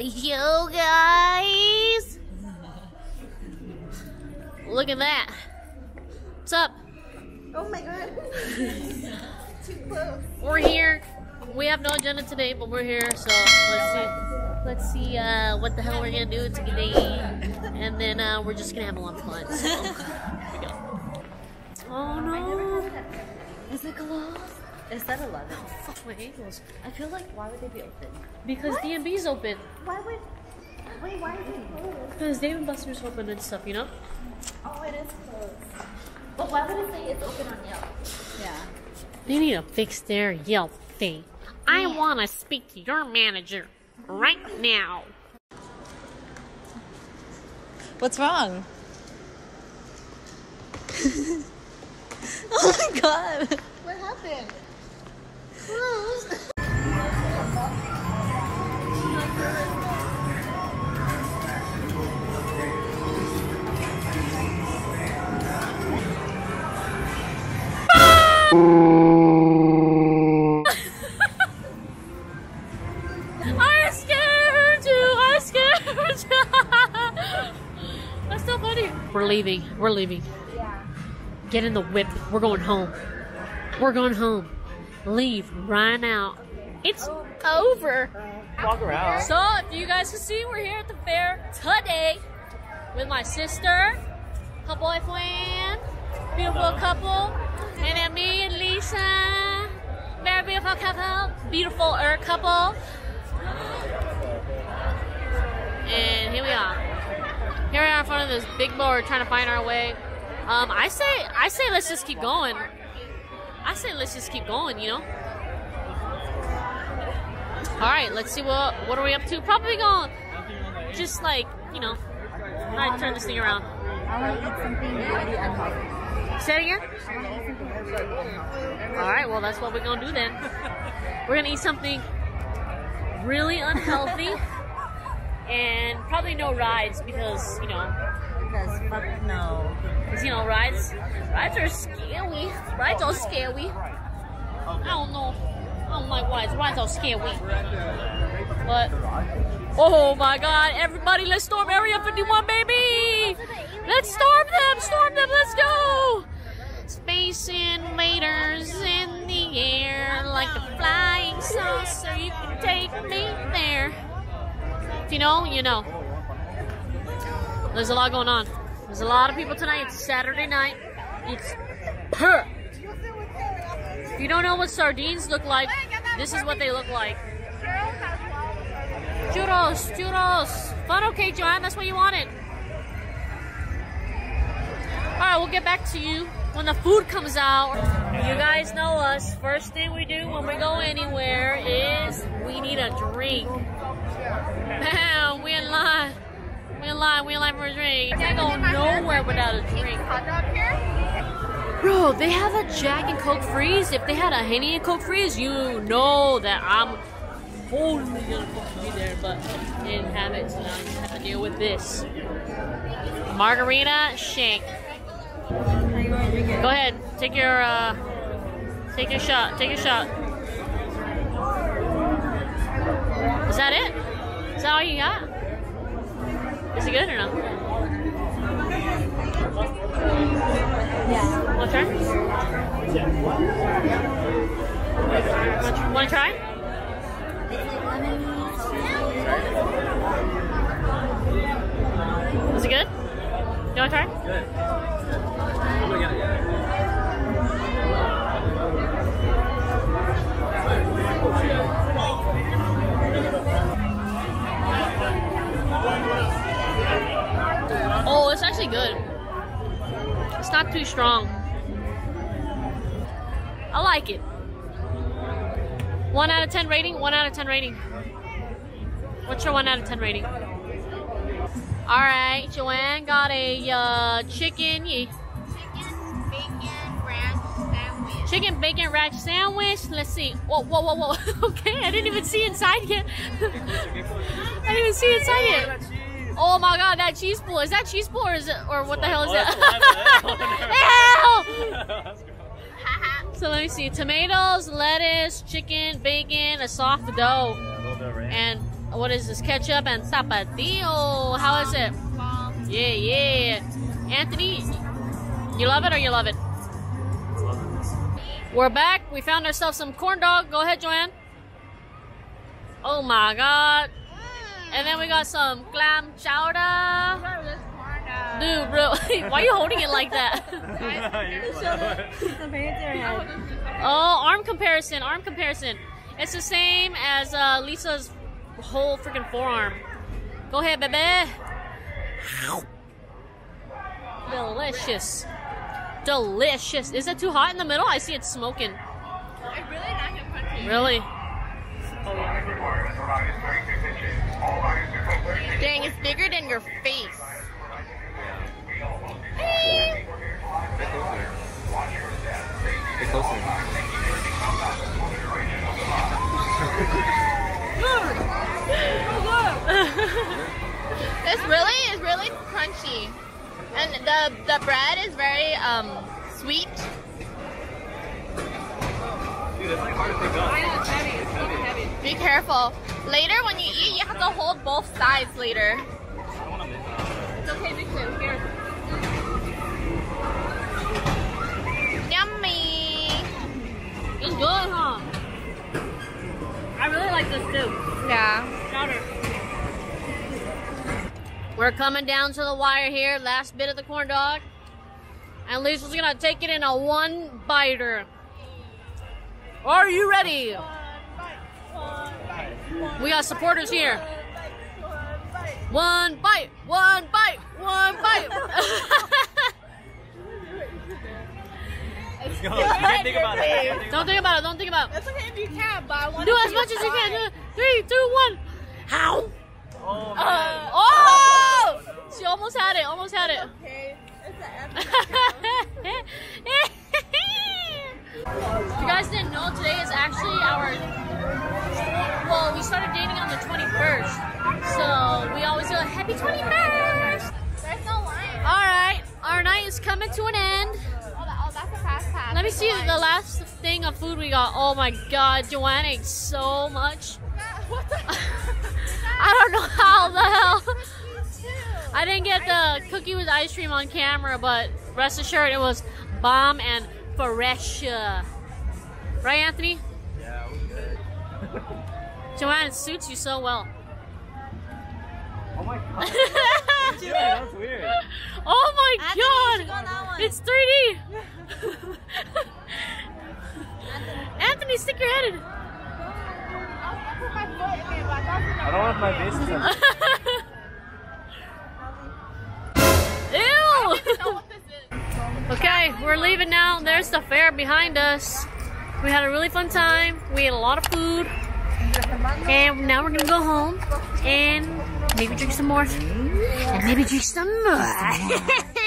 Yo, guys! Look at that. What's up? Oh my god. Too close. We're here. We have no agenda today, but we're here, so let's see. Let's see uh, what the hell we're gonna do today, and then uh, we're just gonna have a lot of fun. So, here we go. Oh no! Is it closed? Is that 11? Fuck my ankles. I feel like, why would they be open? Because D&B's open. Why would. Wait, why is it closed? Because Dave and Buster's open and stuff, you know. Oh, it is closed. But why would it say it's open on Yelp? Yeah. They need to fix their Yelp thing. I want to speak to your manager right now. What's wrong? oh my god. What happened? Closed. I scared you. I scared you. That's so funny. We're leaving. We're leaving. Yeah. Get in the whip. We're going home. We're going home. Leave right now. It's over. Walk around. So, if you guys can see, we're here at the fair today with my sister, her boyfriend, beautiful couple, and then me and Lisa, very beautiful couple, beautiful er couple. And here we are. Here we are in front of this big board trying to find our way. Um, I say, I say, let's just keep going. I say, let's just keep going. You know. All right, let's see what what are we up to. Probably going to just like you know, to turn this thing around. I want to eat something. Say it again. I to. All right, well that's what we're gonna do then. We're gonna eat something really unhealthy and probably no rides because you know, Because fuck no. Because you know rides rides are scary. Rides are scary. I don't know. I don't like rides. Rides are scary. But oh my God! Everybody, let's storm Area 51, baby! Let's storm them! Storm them! Let's go! Space invaders in the air like a flying saucer. You can take me there. If you know, you know. There's a lot going on. There's a lot of people tonight. It's Saturday night. It's per. If you don't know what sardines look like, this is what they look like. Churros, churros. Fun, okay, Joanne. That's what you wanted. All right, we'll get back to you when the food comes out. You guys know us. First thing we do when we go anywhere is we need a drink. We in line. We in line for a drink. Can't go nowhere without a drink. Bro, they have a Jack and Coke freeze. If they had a Henny and Coke freeze, you know that I'm totally gonna be there. But they didn't have it, so now I just have to deal with this. Margarita shake. Go ahead, take your uh, take your shot. Take your shot. Is that it? Is that all you got? Is it good or no? Yeah. Want to try? Want, want to try? Is it good? You want to try? Good. Oh my god, yeah. Actually good. It's not too strong. I like it. One out of ten rating. One out of ten rating. What's your one out of ten rating? All right, Joanne got a uh, chicken. ye- Chicken, bacon, ranch sandwich. Chicken bacon ranch sandwich. Let's see. Whoa, whoa, whoa, whoa. okay, I didn't even see inside yet. I didn't even see inside yet. Oh my god, that cheese pool. Is that cheese pool or is it or what the hell is Oh, that? that's Ew! So let me see. Tomatoes, lettuce, chicken, bacon, a soft dough, and what is this? Ketchup and tapatio. How is it? Yeah, yeah. Anthony, you love it or you love it? We're back. We found ourselves some corn dog. Go ahead, Joanne. Oh my god. And then we got some clam chowder. Dude, bro, why are you holding it like that? Oh, arm comparison, arm comparison. It's the same as uh, Lisa's whole freaking forearm. Go ahead, baby. Delicious. Delicious. Is it too hot in the middle? I see it smoking. Really? Dang, it's bigger than your face. Get closer. It's really, it's really crunchy. And the, the bread is very um, sweet. Dude, it's like hard to pick up. Be careful. Later when you eat, you have to hold both sides later. I don't want to miss out. It's okay, Victor. Here. Yummy. It's good, huh? I really like this too. Yeah. Chowder. We're coming down to the wire here, last bit of the corn dog. And Lisa's gonna take it in a one biter. Are you ready? We got supporters here. One bite, one bite, one bite. Let's go. You can think about it. You can think don't think about it, don't think about it. It's okay if you can, but I want Do as much as you can. Do- Three, two, one. How? Oh. Uh, Oh! She almost had it, almost had it. Okay. It's an If you guys didn't know, today is actually our. Well, we started dating on the 21st. So we always go, Happy 21st! There's no line. Alright, our night is coming to an end. Oh, oh that's a fast pass. Let me see the last thing of food we got. Oh my god, Joanne ate so much. I don't know how the hell. I didn't get the cookie with ice cream on camera, but rest assured it was bomb and fresh. Right, Anthony? Yeah, it was good. Joanne, it suits you so well. Oh my god. Yeah, that's weird. oh my Anthony, you should god! on that one. It's 3D! The fair behind us. We had a really fun time. We ate a lot of food. And now we're gonna go home and maybe drink some more. And maybe drink some more.